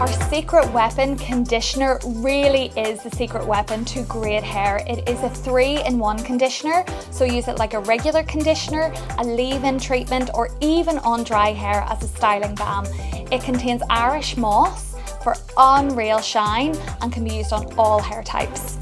Our secret weapon conditioner really is the secret weapon to great hair. It is a three in one conditioner, so use it like a regular conditioner, a leave-in treatment, or even on dry hair as a styling balm. It contains Irish moss for unreal shine and can be used on all hair types.